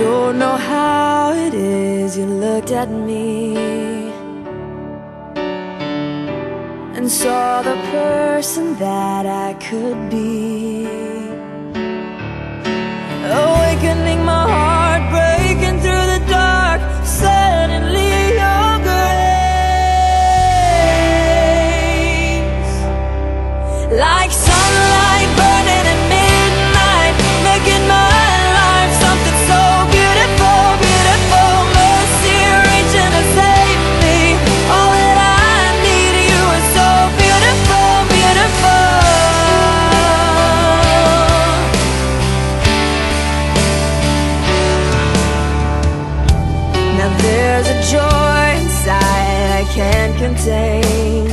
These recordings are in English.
don't know how it is you looked at me And saw the person that I could be. Awakening my contain.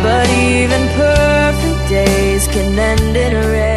But even perfect days can end in rain